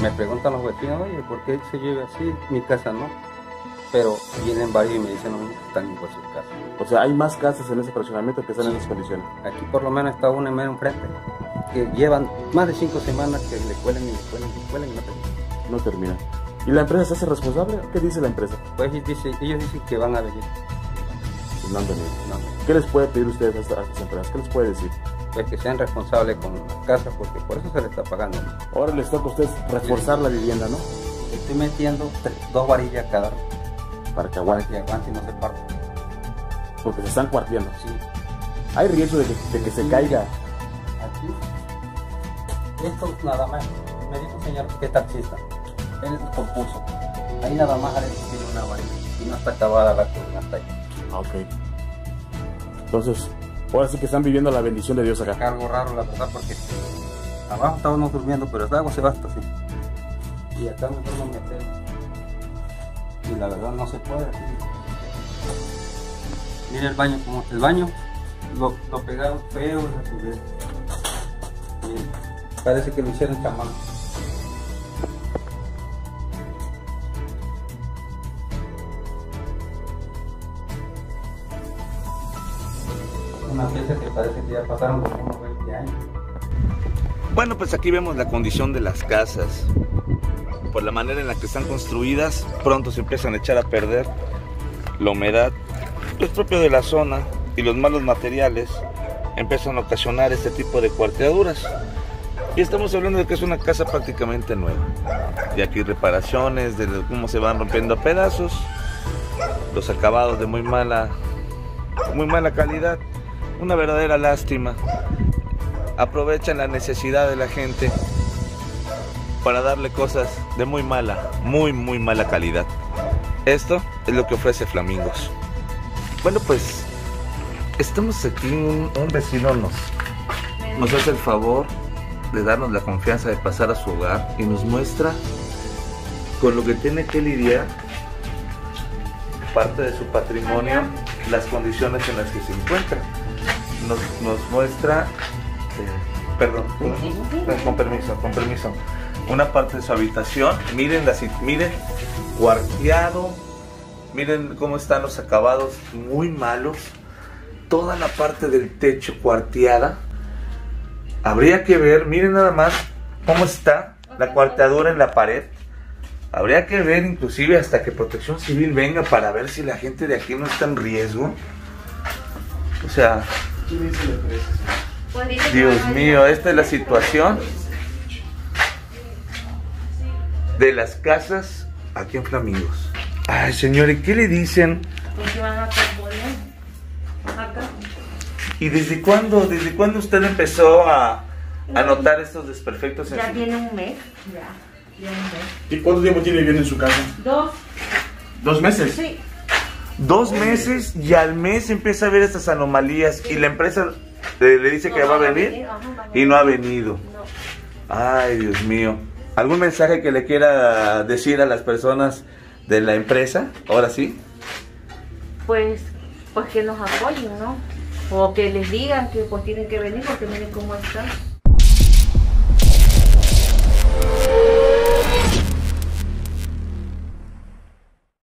me preguntan los vecinos, oye, ¿por qué se lleve así? Mi casa no. Pero vienen varios y me dicen, no, están igual sus casas. O sea, hay más casas en ese fraccionamiento que están en esas condiciones. Aquí por lo menos está una en medio enfrente, que llevan más de cinco semanas que le cuelen y le cuelen y le cuelen y no terminan. No termina. ¿Y la empresa se hace responsable? ¿Qué dice la empresa? Pues ellos dicen, ellos dicen que van a venir. Pues no han venido. No, ¿Qué les puede pedir ustedes a estas empresas? ¿Qué les puede decir? Que sean responsables con las casas porque por eso se les está pagando. Ahora les toca a ustedes reforzar la vivienda, ¿no? Estoy metiendo tres- dos varillas cada Para que para aguante. que aguante y no se parte. Porque se están cuarteando. Sí. Hay riesgo de que, de que se caiga. Aquí, esto nada más, me dijo un señor que es taxista, él compuso, ahí nada más adentro tiene una varilla y no está acabada la columna hasta ahí. Ah, ok. Entonces, ahora sí que están viviendo la bendición de Dios acá. Algo raro la verdad porque abajo estábamos durmiendo pero el agua se va hasta así y acá nosotros nos metemos y la verdad no se puede así. Mira el baño como el baño lo, lo pegaron feo Parece que lo hicieron chamán. Una pieza que parece que ya pasaron como unos 20 años. Bueno, pues aquí vemos la condición de las casas. Por la manera en la que están construidas, pronto se empiezan a echar a perder. La humedad es propio de la zona y los malos materiales empiezan a ocasionar este tipo de cuarteaduras. Y estamos hablando de que es una casa prácticamente nueva. Y aquí reparaciones de cómo se van rompiendo a pedazos, los acabados de muy mala, muy mala calidad. Una verdadera lástima aprovechan la necesidad de la gente para darle cosas de muy mala, muy, muy mala calidad. Esto es lo que ofrece Flamingos. Bueno, pues estamos aquí, un, vecino nos, nos hace el favor de darnos la confianza de pasar a su hogar y nos muestra con lo que tiene que lidiar parte de su patrimonio, las condiciones en las que se encuentra. Nos, nos muestra eh, perdón, con, permiso, con permiso. Una parte de su habitación, miren la miren, cuarteado, miren cómo están los acabados muy malos. Toda la parte del techo cuarteada. Habría que ver, miren nada más cómo está la cuarteadura en la pared. Habría que ver inclusive hasta que Protección Civil venga para ver si la gente de aquí no está en riesgo. O sea, Dios mío, esta es la situación de las casas aquí en Flamingos. Ay, señores, ¿qué le dicen? Porque van a componer acá. ¿Y desde cuándo, desde cuándo usted empezó a, a notar estos desperfectos en Ya tiene un mes. Ya. ¿Y cuánto tiempo tiene viviendo en su casa? Dos. ¿Dos meses? Sí. Dos meses y al mes empieza a ver estas anomalías y la empresa le, dice que va, a venir, y no ha venido. No. Ay, Dios mío. ¿Algún mensaje que le quiera decir a las personas de la empresa? Ahora sí. Pues, pues que nos apoyen, ¿no? O que les digan que pues tienen que venir porque miren cómo están.